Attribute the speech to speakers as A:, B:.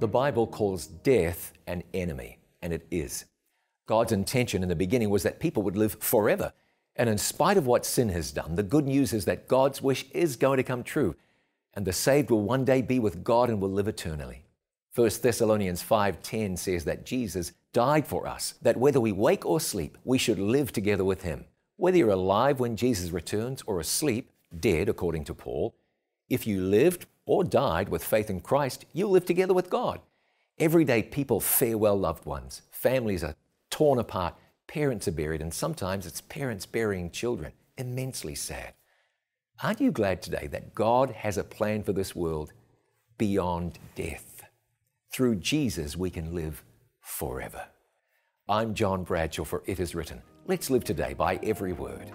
A: The Bible calls death an enemy, and it is. God's intention in the beginning was that people would live forever. And in spite of what sin has done, the good news is that God's wish is going to come true, and the saved will one day be with God and will live eternally. 1 Thessalonians 5:10 says that Jesus died for us, that whether we wake or sleep, we should live together with him. Whether you're alive when Jesus returns or asleep, dead according to Paul, if you lived or died with faith in Christ, you'll live together with God. Every day people farewell loved ones. Families are torn apart, parents are buried, and sometimes it's parents burying children. Immensely sad. Aren't you glad today that God has a plan for this world beyond death? Through Jesus, we can live forever. I'm John Bradshaw for It Is Written. Let's live today by every word.